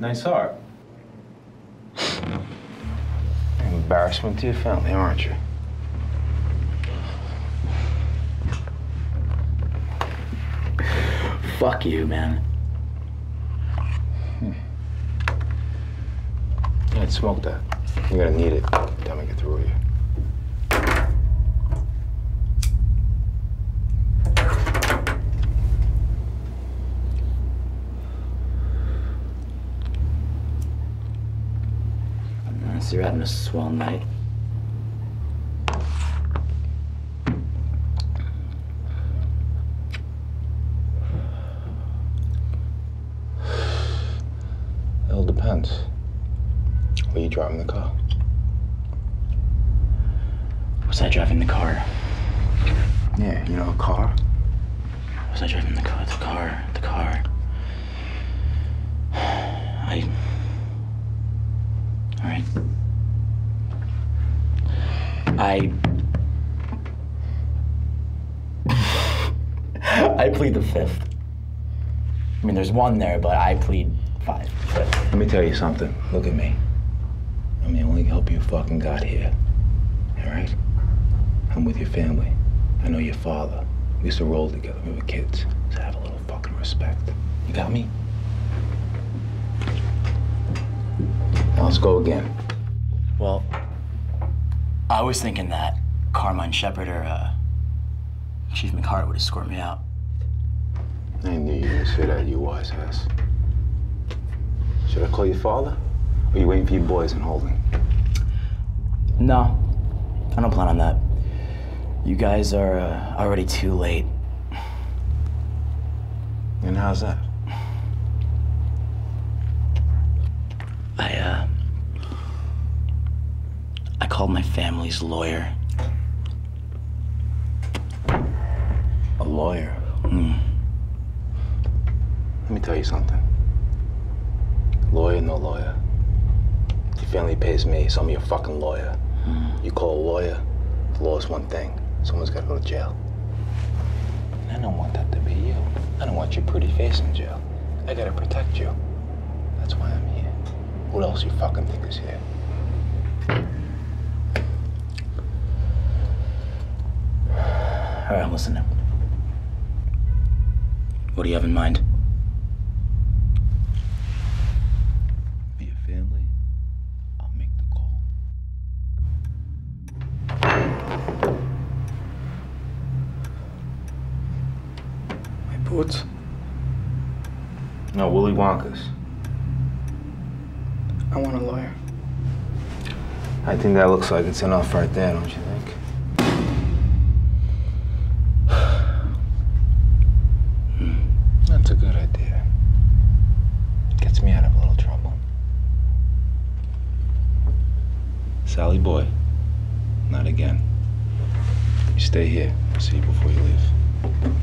Nice heart. Embarrassment to your family, aren't you? Fuck you, man. Hmm. Yeah, smoke that. You're gonna need it. Time I get through with you. Unless you're having a swell night. It all depends. Were you driving the car? Was I driving the car? Yeah, you know a car? Was I driving the car? The car. The car. I. I plead the fifth. I mean, there's one there, but I plead five. Let me tell you something. Look at me. I'm the only help you fucking got here. All right? I'm with your family. I know your father. We used to roll together. When we were kids. So have a little fucking respect. You got me? Now let's go again. Well, I was thinking that Carmine Shepard or uh, Chief McHart would escort me out. I knew you gonna say that, you wise ass. Should I call your father? Or are you waiting for your boys in holding? No, I don't plan on that. You guys are uh, already too late. And how's that? I, uh. I called my family's lawyer. A lawyer? Hmm. Let me tell you something. Lawyer, no lawyer. Your family pays me, so I'm your fucking lawyer. You call a lawyer, the is one thing. Someone's gotta go to jail. And I don't want that to be you. I don't want your pretty face in jail. I gotta protect you. That's why I'm here. Who else you fucking think is here? All right, I'm listening. What do you have in mind? For your family, I'll make the call. My boots? No, Willy Wonka's. I want a lawyer. I think that looks like it's enough right there, don't you think? That's a good idea. Gets me out of a little trouble. Sally boy, not again. You stay here. I'll see you before you leave.